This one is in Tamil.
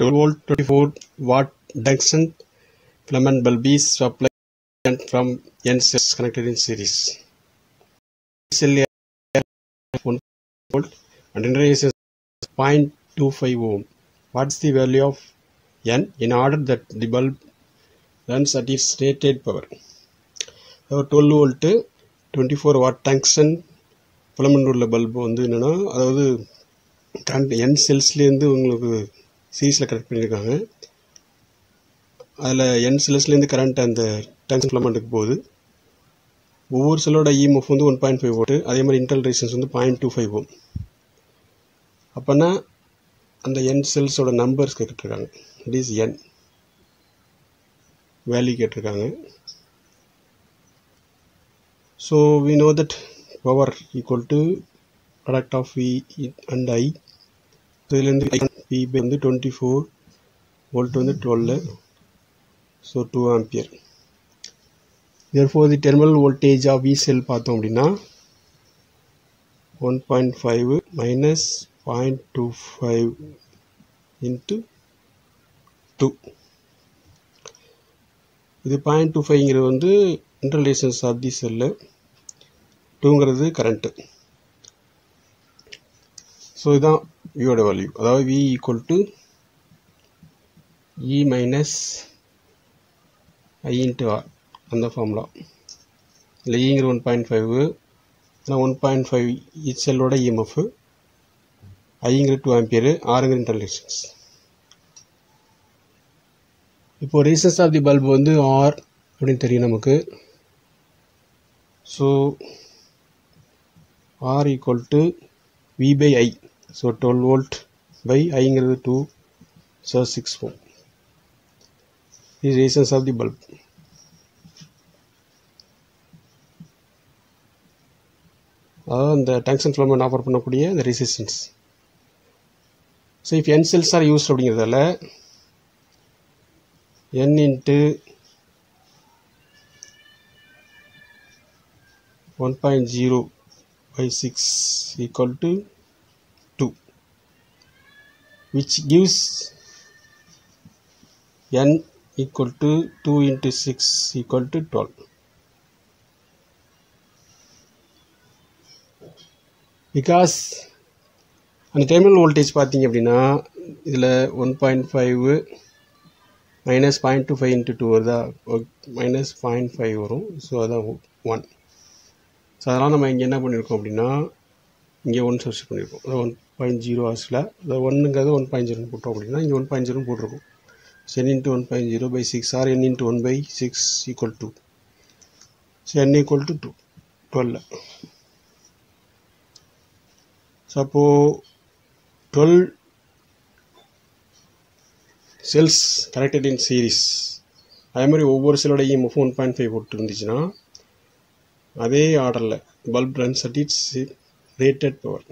12 volt 24 watt Tungsten filament bulb is supplied from N cells connected in series. Cell 1 volt and in resistance 0.25 ohm. What's the value of N in order that the bulb runs at its rated power? அதாவது twelve volt twenty four watt tungsten filament உள்ள பல்பு வந்து என்னென்னா அதாவது கரண்ட் என் செல்ஸ்லேருந்து உங்களுக்கு சீரீஸில் கனெக்ட் பண்ணியிருக்காங்க அதில் என் சிலஸ்லேருந்து கரண்ட் அந்த டங்ஸ்டன் ஃபிலமெண்ட்டுக்கு போகுது. ஒவ்வொரு செல்லோட இஎம்எஃப் வந்து ஒன் பாயிண்ட் ஃபைவ் ஓட்டு அதே மாதிரி இன்டர்னல் ரெசிஸ்டன்ஸ் வந்து பாயிண்ட் டூ ஃபைவ் ஓம் அப்போனா அந்த என் செல்ஸோட நம்பர்ஸ் கேட்டுருக்காங்க இட் இஸ் என் வேல்யூ கேட்டிருக்காங்க so we know that power equal to product of V and I இதுலேருந்து V வந்து டுவெண்ட்டி ஃபோர் வோல்ட் வந்து twelve so two ampere therefore the terminal voltage of V cell பார்த்தோம் அப்படின்னா one point five minus point two five into two இது பாயிண்ட் டூ ஃபைவ்ங்கிறது வந்து இன்டர்லேஷன்ஸ் ஆஃப் தி செல்லு டூங்கிறது கரண்ட்டு ஸோ இதுதான் வியோட வேல்யூ அதாவது V equal to E minus I into R அந்த ஃபார்முலா இல்லை ஈங்கிற ஒன் பாயிண்ட் ஃபைவ் ஆனால் ஒன் பாயிண்ட் ஃபைவ் இச் செல்லோட இஎம்எஃப் ஐங்கிற டூ ஆம்பியர் ஆறுங்கிற இன்டர்லேஷன்ஸ் இப்போது ரீசன்ஸ் ஆஃப் தி பல்ப் வந்து ஆர் அப்படின்னு தெரியும் நமக்கு. So R equal to V by I so twelve volt by ஐங்கிறது two so six foam is resistance of the bulb அதாவது அந்த டங்ஷன் ஃபிலமெண்ட் ஆஃபர் பண்ணக்கூடிய இந்த resistance so if n cells are use அப்படிங்கிறதால n into 1.0 by 6 six to 2 which gives n equal to 2 into 6 equal to 12 because அந்த டெர்மினல் வோல்டேஜ் பார்த்தீங்க அப்படின்னா இதில் one point five minus point two five into two வருதா? மைனஸ் பாயிண்ட் ஃபைவ் வரும். ஸோ அதான் ஒன் ஸோ அதனால் நம்ம இங்கே என்ன பண்ணியிருக்கோம் அப்படின்னா இங்கே ஒன் சப்ஸ்ட் பண்ணியிருக்கோம். அதாவது ஒன் பாயிண்ட் ஜீரோ ஹார்ஸில் அதாவது ஒன்றுங்கிறது ஒன் பாயிண்ட் ஜீரோன்னு போட்டோம் அப்படின்னா இங்கே ஒன் பாயிண்ட் ஜீரோ போட்டிருக்கோம். So n into one point zero by six or n into one by six equal to so n equal to two twelve so அப்போது twelve cells connected in series அதே மாதிரி ஒவ்வொரு செல்லோடையும் ஒன் பாயிண்ட் ஃபைவ் போட்டு இருந்துச்சுன்னா அதே ஆர்டரில் bulb runs at its rated power